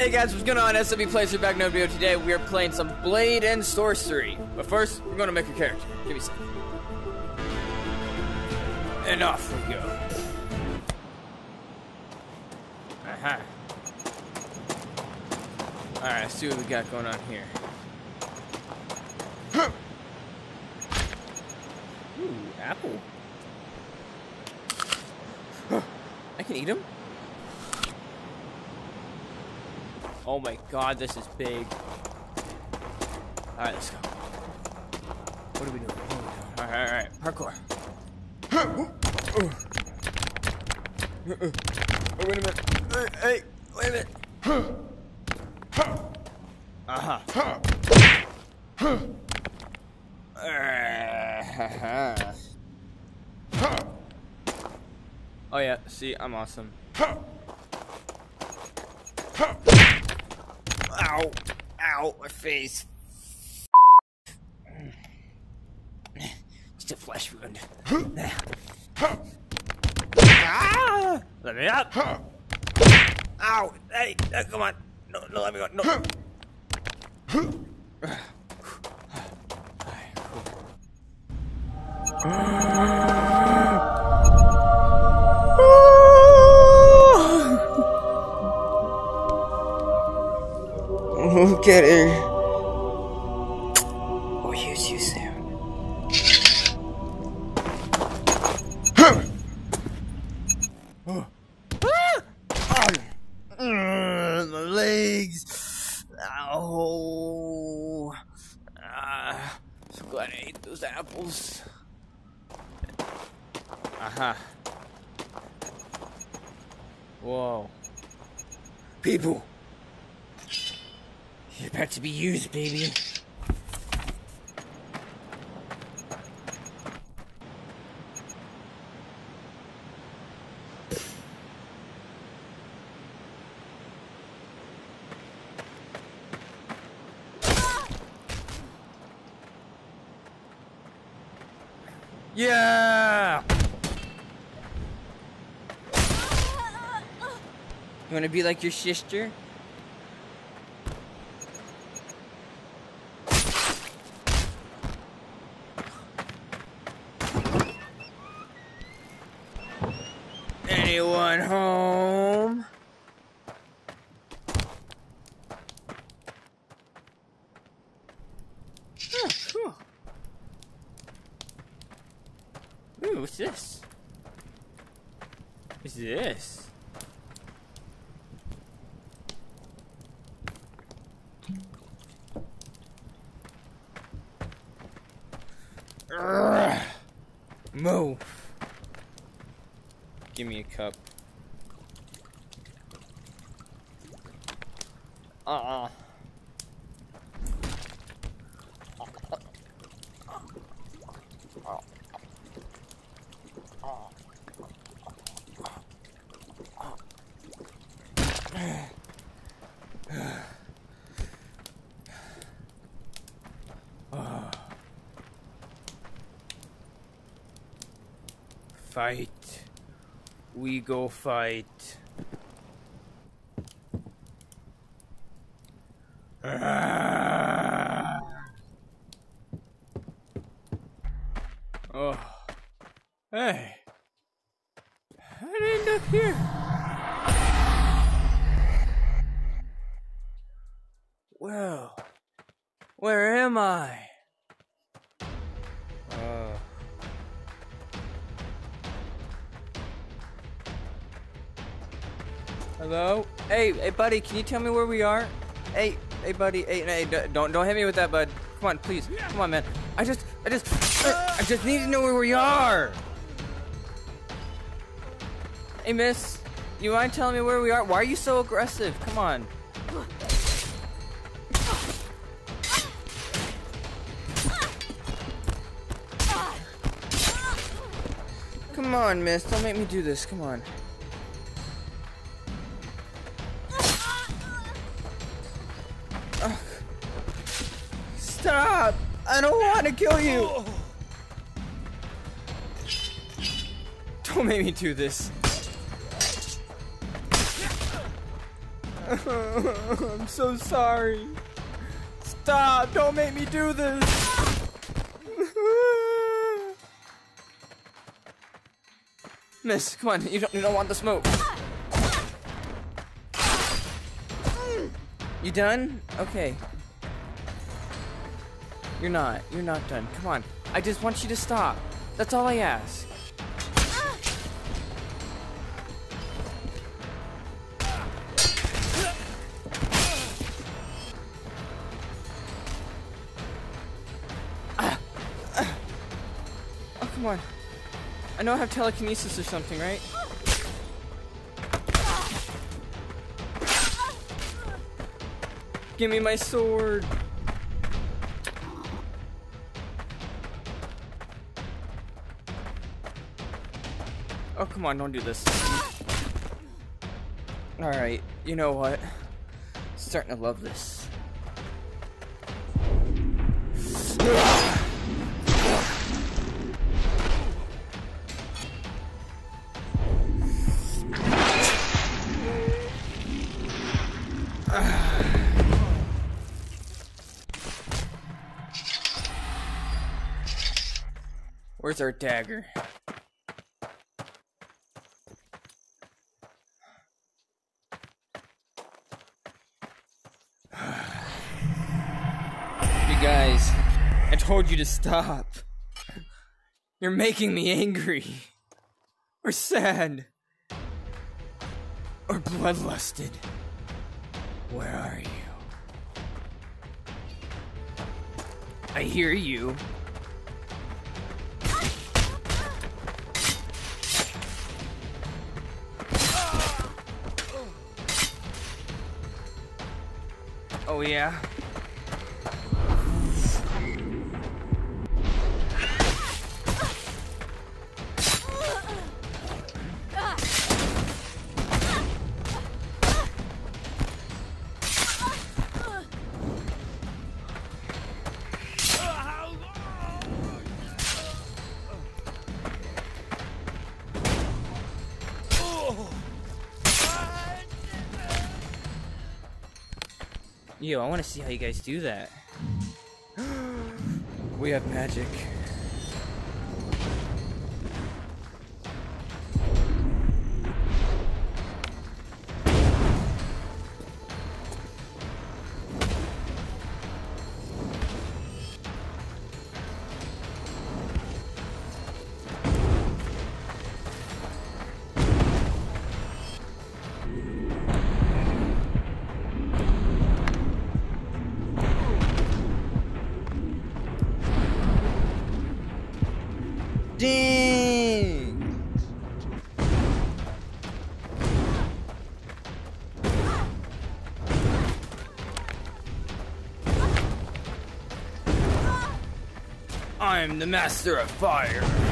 Hey guys, what's going on? SW Playz back no video. Today we are playing some Blade and Sorcery. But first, we're gonna make a character. Give me second. And off we go. Uh-huh. Alright, let's see what we got going on here. Ooh, apple. I can eat them? Oh my god, this is big. Alright, let's go. What are we doing? Alright, alright, parkour. Oh, wait a minute. Hey, hey, wait a minute. Uh-huh. oh yeah, see, I'm awesome. Ow! Ow! My face! Just a flesh wound. ah! Let me up! Ow! Hey! uh, come on! No, no, let me go. No. Look at her. We'll use you soon. Mm, my legs. Ow. Ah, so glad I ate those apples. Uh huh. Whoa. People. You're about to be used, baby. Yeah! You wanna be like your sister? What's this? What's this? Urgh. Move. Give me a cup. Uh-uh. Fight. We go fight. Ah. Oh. Hey. How did I end up here? Well, where am I? Oh. Hello? Hey, hey, buddy, can you tell me where we are? Hey, hey, buddy, hey, hey, don't, don't hit me with that, bud. Come on, please, come on, man. I just, I just, I just need to know where we are. Hey, miss, you mind telling me where we are? Why are you so aggressive? Come on. Come on, miss, don't make me do this. Come on. Stop! I don't want to kill you! Don't make me do this. I'm so sorry. Stop! Don't make me do this! Miss, come on, you don't, you don't want the smoke. You done? Okay. You're not. You're not done. Come on. I just want you to stop. That's all I ask. I know I have telekinesis or something, right? Give me my sword. Oh, come on, don't do this. Alright, you know what? Starting to love this. Where's our dagger? You guys, I told you to stop. You're making me angry. Or sad. Or bloodlusted. Where are you? I hear you. Yeah? Yo, I want to see how you guys do that. we have magic. I'm the master of fire.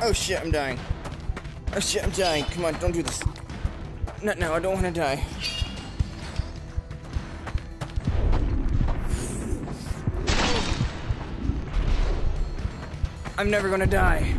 Oh shit, I'm dying. Oh shit, I'm dying. Come on, don't do this. Not now, I don't want to die. I'm never gonna die.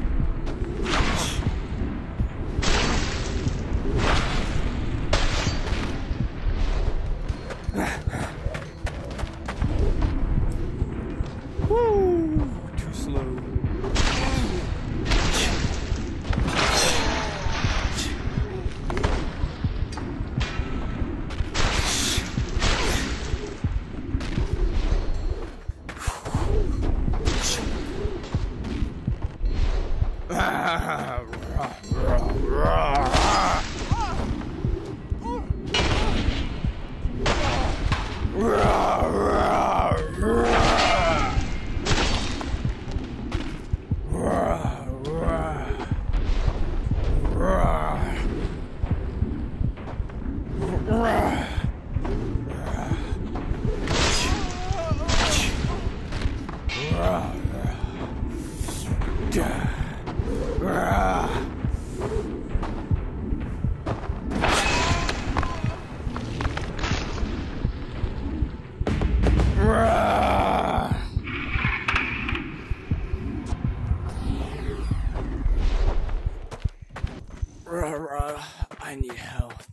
I need health.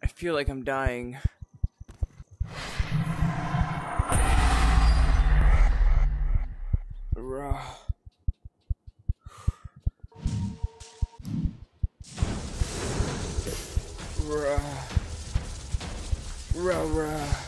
I feel like I'm dying. Ruh. Rah, rah.